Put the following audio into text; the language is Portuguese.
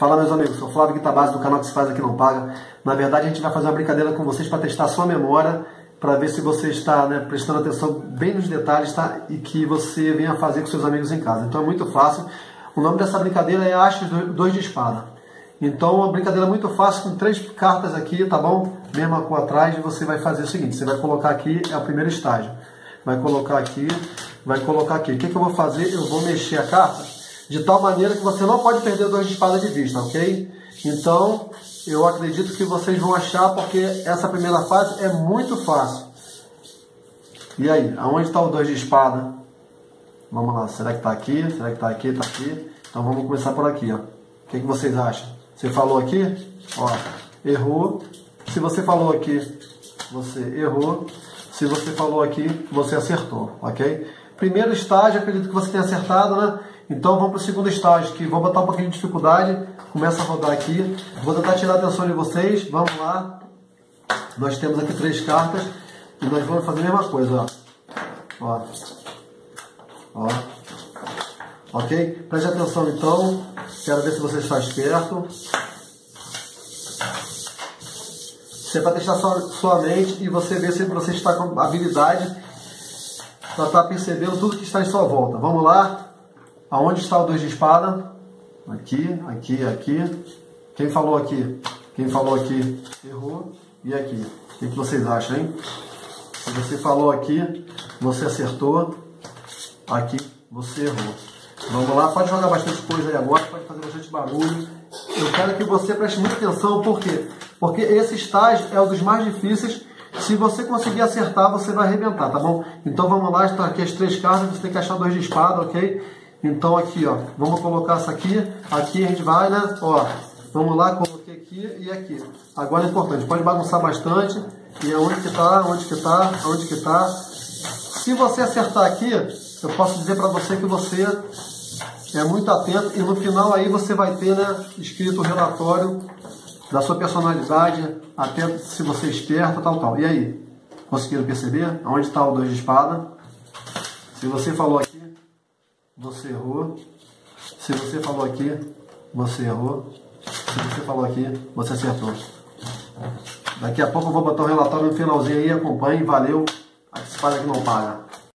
Fala meus amigos, sou Flávio Guitabase do canal que se faz aqui não paga. Na verdade a gente vai fazer uma brincadeira com vocês para testar sua memória, para ver se você está né, prestando atenção bem nos detalhes tá? e que você venha fazer com seus amigos em casa. Então é muito fácil. O nome dessa brincadeira é Ashes 2 de Espada. Então uma brincadeira muito fácil com três cartas aqui, tá bom? Mesma cor atrás, e você vai fazer o seguinte, você vai colocar aqui, é o primeiro estágio. Vai colocar aqui, vai colocar aqui. O que, que eu vou fazer? Eu vou mexer a carta de tal maneira que você não pode perder de espada de vista, ok? Então, eu acredito que vocês vão achar, porque essa primeira fase é muito fácil. E aí, aonde está o dois de espada? Vamos lá, será que está aqui? Será que está aqui? Está aqui? Então vamos começar por aqui, ó. O que, que vocês acham? Você falou aqui? Ó, errou. Se você falou aqui, você errou. Se você falou aqui, você acertou, ok? Primeiro estágio, acredito que você tenha acertado, né? Então vamos para o segundo estágio, que vou botar um pouquinho de dificuldade. Começa a rodar aqui. Vou tentar tirar a atenção de vocês. Vamos lá. Nós temos aqui três cartas. E nós vamos fazer a mesma coisa, ó. Ó. ó. Ok? Preste atenção então. Quero ver se você está esperto. Você vai testar sua, sua mente e você ver se você está com habilidade para estar percebendo tudo que está em sua volta. Vamos lá? Aonde está o dois de espada? Aqui, aqui, aqui. Quem falou aqui? Quem falou aqui errou. E aqui? O que vocês acham, hein? Se você falou aqui, você acertou. Aqui, você errou. Vamos lá, pode jogar bastante coisa aí agora, pode fazer bastante barulho. Eu quero que você preste muita atenção, por quê? Porque esse estágio é um dos mais difíceis. Se você conseguir acertar, você vai arrebentar, tá bom? Então vamos lá, está aqui as três cartas, você tem que achar dois de espada, ok? Então aqui, ó, vamos colocar essa aqui, aqui a gente vai, né, ó, vamos lá, coloquei aqui e aqui. Agora é importante, pode bagunçar bastante, e aonde que tá, onde que tá, onde que tá. Se você acertar aqui, eu posso dizer para você que você é muito atento e no final aí você vai ter, né, escrito o relatório da sua personalidade, até se você é esperto, tal, tal. E aí? Conseguiram perceber? Onde está o dois de espada? Se você falou aqui, você errou. Se você falou aqui, você errou. Se você falou aqui, você acertou. Daqui a pouco eu vou botar o relatório no finalzinho aí, acompanhe, valeu. A que se paga que não paga.